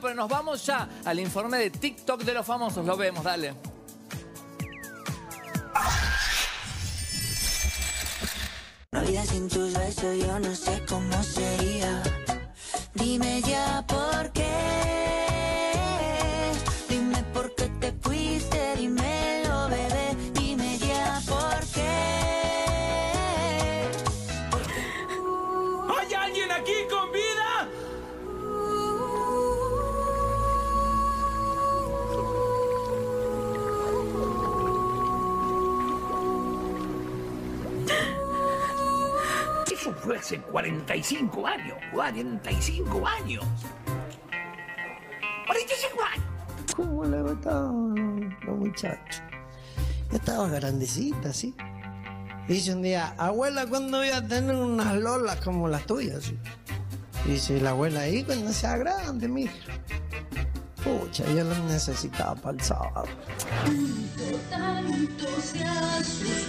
pero nos vamos ya al informe de TikTok de los famosos. Lo vemos, dale. Una vida sin tus besos yo no sé cómo sería. Dime ya por qué. Hace 45 años. 45 años. 45 años. ¿Cómo le gustaban los muchachos? Yo estaba grandecita, ¿sí? Dice un día, abuela, ¿cuándo voy a tener unas lolas como las tuyas? sí?" Dice la abuela, ahí cuando sea grande, mija. Pucha, yo las necesitaba para el sábado. Tanto se asustó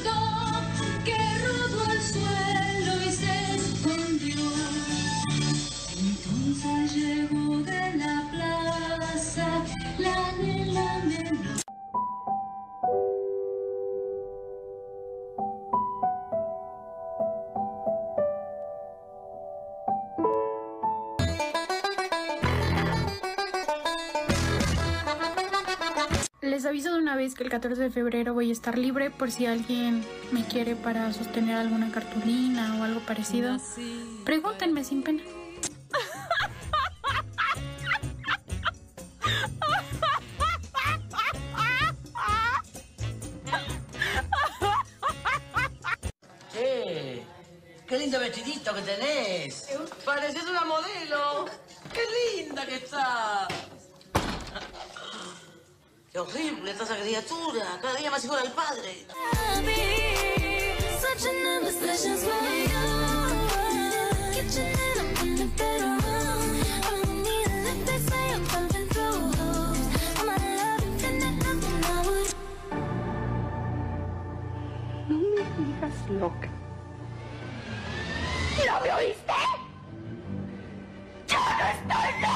Les aviso de una vez que el 14 de febrero voy a estar libre por si alguien me quiere para sostener alguna cartulina o algo parecido. Pregúntenme sin pena. ¡Qué lindo vestidito que tenés! Pareces una modelo. ¡Qué linda que está! ¡Qué horrible está esa criatura! Cada día más igual al padre. No me digas loca. ¿No me oíste? ¡Yo no estoy loca!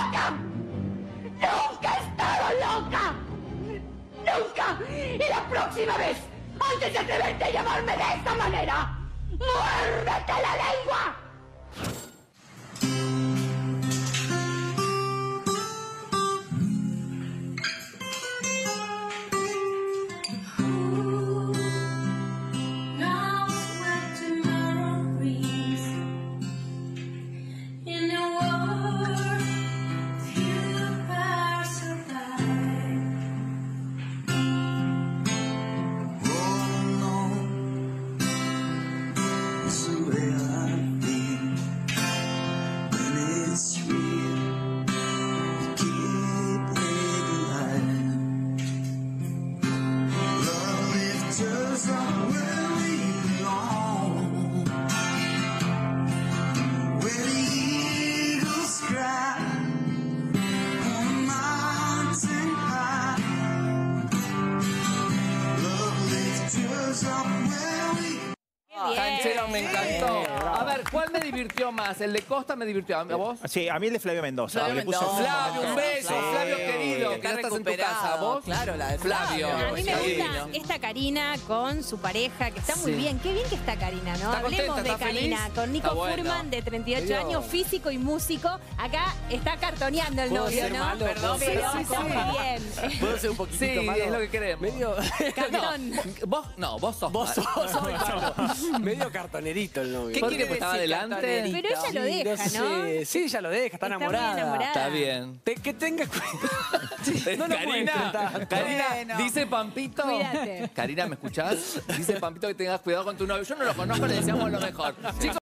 Próxima vez, antes de atreverte a llamarme de esta manera, ¡muérdete la lengua! Me encantó. A ver, ¿cuál me divirtió más? ¿El de Costa me divirtió? ¿A vos? Sí, a mí el de Flavio Mendoza. Flavio le puse Mendoza. Flavio, un beso, Sí. Flavio querido, que estás en tu casa. ¿Vos? Claro, la de Flavio. Flavio. A mí me Sí. gusta esta Karina con su pareja, que está muy Sí. bien. Qué bien que está Karina, ¿no? ¿Está Hablemos contenta? de ¿Está Karina, feliz? con Nico bueno. Furman, de 38 Medio- años, físico y músico. Acá está cartoneando el ¿Puedo novio, ser ¿no? malo? Perdón, ¿Puedo pero está muy bien. ¿Puedo ser un poquitito Sí, malo? es lo que queremos. Medio... Cartón. No, vos, no, vos sos Vos sos. Medio cartonerito el novio. ¿Qué ¿Por quiere? Pues estaba adelante. Pero ella lo deja, sé. ¿no? Sí, ella lo deja, está Está muy enamorada. enamorada. Está bien. Te- que tengas cuidado. No lo Karina, muestres tanto. Karina, Bueno. dice Pampito. Cuídate. Karina, ¿me escuchás? Dice Pampito que tengas cuidado con tu novio. Yo no lo conozco, le deseamos lo mejor. Chicos,